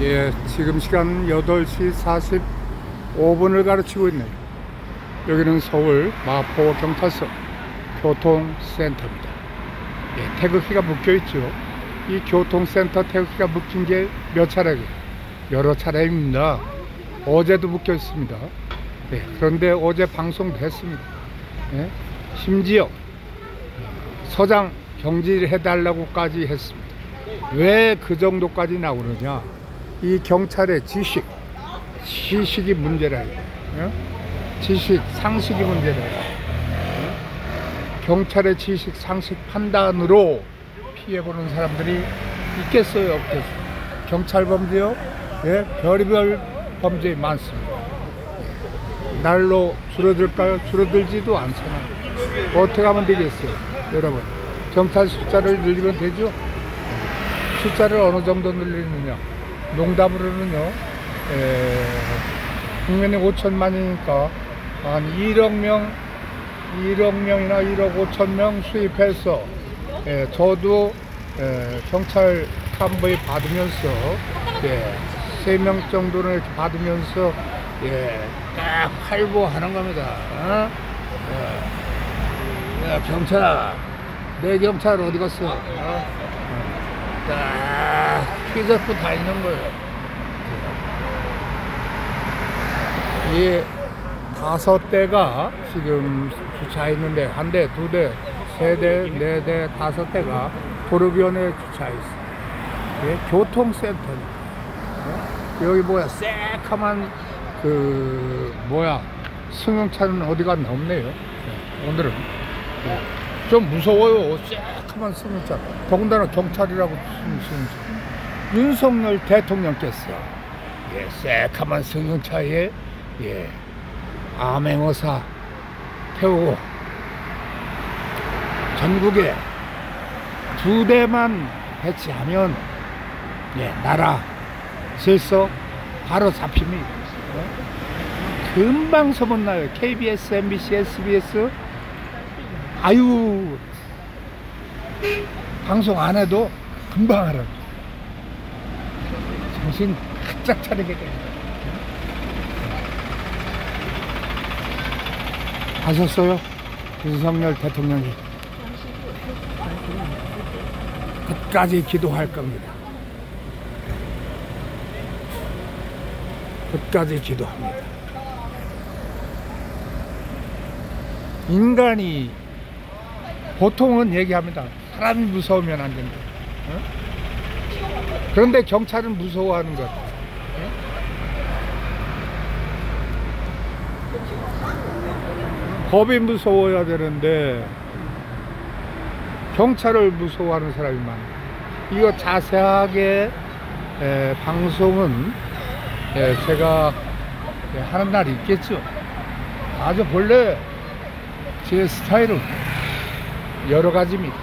예, 지금 시간 8시 45분을 가르치고 있네요. 여기는 서울 마포 경찰서 교통센터입니다. 예, 태극기가 묶여 있죠. 이 교통센터 태극기가 묶인 게 몇 차례고 여러 차례입니다. 어제도 묶여 있습니다. 예, 그런데 어제 방송됐습니다. 예, 심지어 서장 경질해달라고까지 했습니다. 왜 그 정도까지 나오느냐? 이 경찰의 지식, 지식이 문제라. 예? 지식, 상식이 문제라. 예? 경찰의 지식, 상식 판단으로 피해보는 사람들이 있겠어요, 없겠어요? 경찰 범죄요? 예, 별의별 범죄 많습니다. 날로 줄어들까요? 줄어들지도 않잖아요. 어떻게 하면 되겠어요, 여러분? 경찰 숫자를 늘리면 되죠? 숫자를 어느 정도 늘리느냐? 농담으로는요, 에, 국민이 5천만이니까 한 1억 명, 1억 명이나 1억 5천 명 수입해서 예, 저도 예, 경찰 탐부에 받으면서 예, 3명 정도는 이렇게 받으면서 예, 딱 활보하는 겁니다. 어? 예. 야, 경찰아, 내 경찰 어디 갔어? 어? 어. 딱 휘잡고 다니는 거예요. 이 다섯 대가 지금 주차해 있는데 한 대, 두 대, 세 대, 네 대, 다섯 대가 도로변에 주차해 있어요. 예, 교통센터니까. 예? 여기 뭐야, 새카만 그 뭐야 승용차는 어디 갔나 없네요. 예, 오늘은 예, 좀 무서워요. 새카만 승용차. 더군다나 경찰이라고 승용차. 윤석열 대통령께서 예, 새카만 승용차에 예, 암행어사 태우고 전국에 두 대만 배치하면 예, 나라 실서 바로 잡힙니다. 어? 금방 소문나요. KBS, MBC, SBS 아유 방송 안 해도 금방 알아. 정신 바짝 차리게 됩니다. 아셨어요? 윤석열 대통령이 끝까지 기도할 겁니다. 끝까지 기도합니다. 인간이 보통은 얘기합니다. 사람이 무서우면 안 된다. 어? 그런데 경찰은 무서워하는 것. 어? 법이 무서워야 되는데 경찰을 무서워하는 사람이 많아요. 이거 자세하게 에, 방송은 에, 제가 에, 하는 날이 있겠죠. 아주 본래 제 스타일은 여러 가지입니다.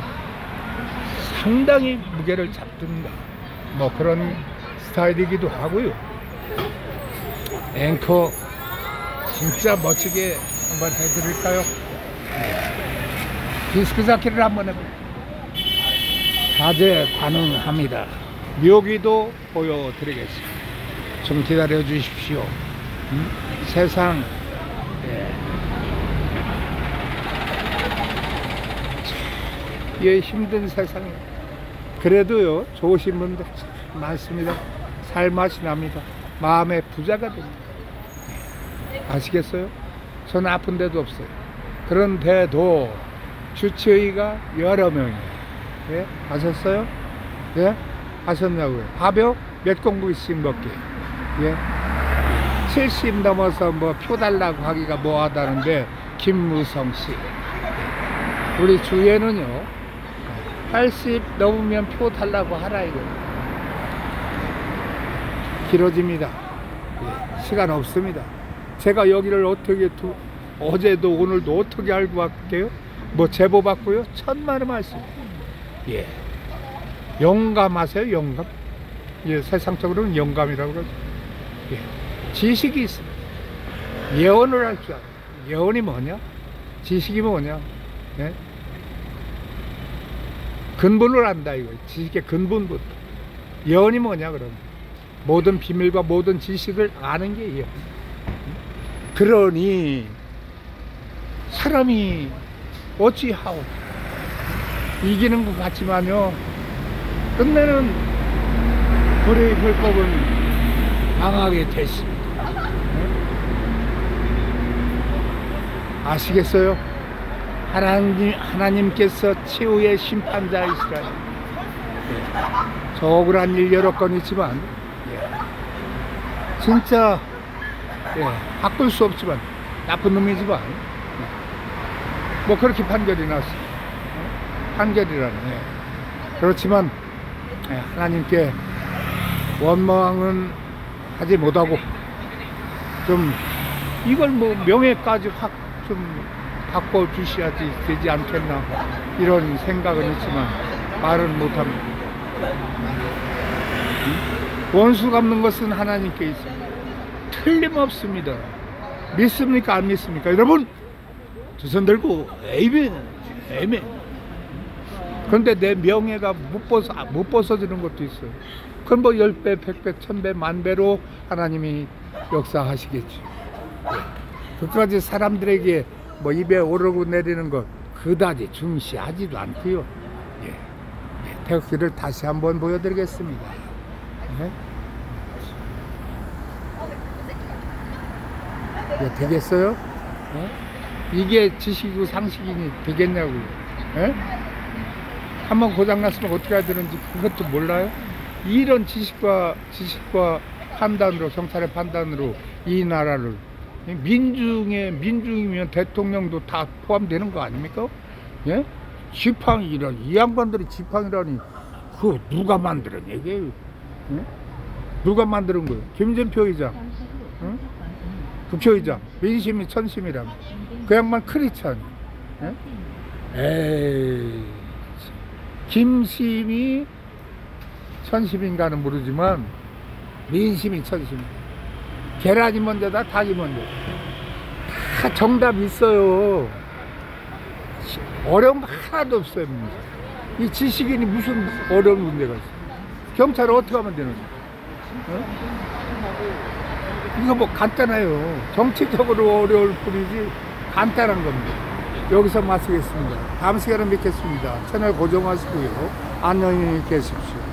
상당히 무게를 잡든가 뭐 그런 스타일이기도 하고요. 앵커 진짜 멋지게 한번 해드릴까요? 디스크 자키를 한번 해볼게요. 자제 가능합니다. 묘기도 보여드리겠습니다. 좀 기다려 주십시오. 음? 세상 예. 예, 힘든 세상에 그래도요 좋으신 분들 참 많습니다. 살맛이 납니다. 마음의 부자가 됩니다. 아시겠어요? 저는 아픈 데도 없어요. 그런데도 주치의가 여러 명이에요. 예? 아셨어요? 예? 아셨냐고요? 밥요? 몇 공기씩 먹게. 예? 70 넘어서 뭐 표 달라고 하기가 뭐하다는데, 김무성 씨. 우리 주위에는요, 80 넘으면 표 달라고 하라 이거. 길어집니다. 예, 시간 없습니다. 제가 여기를 어떻게 두, 어제도 오늘도 어떻게 알고 왔게요? 뭐 제보 받고요? 천만의 말씀. 예. 영감하세요, 영감? 예, 세상적으로는 영감이라고 그러죠. 예. 지식이 있습니다. 예언을 할 줄 알아요. 예언이 뭐냐? 지식이 뭐냐? 예? 근본을 안다, 이거. 지식의 근본부터. 예언이 뭐냐, 그럼? 모든 비밀과 모든 지식을 아는 게요. 그러니 사람이 어찌하오 이기는 것 같지만요 끝내는 불의 불법은 망하게 됐습니다. 아시겠어요? 하나님, 하나님께서 최후의 심판자이시라. 예. 저 억울한 일 여러 건 있지만, 예. 진짜, 예. 바꿀 수 없지만, 나쁜 놈이지만, 예. 뭐 그렇게 판결이 났어. 요 판결이라는, 예. 그렇지만, 예. 하나님께 원망은 하지 못하고, 좀, 이걸 뭐 명예까지 확 좀 바꿔 주셔야지 되지 않겠나 이런 생각은 있지만 말은 못합니다. 원수 갚는 것은 하나님께 있습니다. 틀림없습니다. 믿습니까? 안 믿습니까? 여러분, 두 손 들고, 에이멘, 에이멘. 그런데 내 명예가 못 벗어, 못 벗어지는 것도 있어요. 그건 뭐 10배, 100배, 1000배, 만배로 하나님이 역사하시겠죠. 그까지 사람들에게 뭐 입에 오르고 내리는 것 그다지 중시하지도 않고요. 예. 예, 태극기를 다시 한번 보여드리겠습니다. 예. 예, 되겠어요? 예? 이게 지식이고 상식이니 되겠냐고요. 예? 한번 고장났으면 어떻게 해야 되는지 그것도 몰라요? 이런 지식과 지식과 판단으로 경찰의 판단으로 이 나라를 민중의 민중이면 대통령도 다 포함되는 거 아닙니까? 예? 지팡이란 이 양반들이 지팡이라니 그 누가 만들은 얘기예요? 예? 누가 만드는 거예요? 김진표 의장, 응? 국회 의장, 민심이 천심이라고 그 양반 크리스찬. 예? 에이, 김심이 천심인가는 모르지만 민심이 천심이다. 계란이 먼저다, 닭이 먼저. 다 정답 있어요. 어려움 하나도 없어요. 문제. 이 지식인이 무슨 어려운 문제가 있어? 경찰을 어떻게 하면 되는 거야? 어? 이거 뭐 간단해요. 정치적으로 어려울 뿐이지 간단한 겁니다. 여기서 마치겠습니다. 다음 시간에 뵙겠습니다. 채널 고정하시고요. 안녕히 계십시오.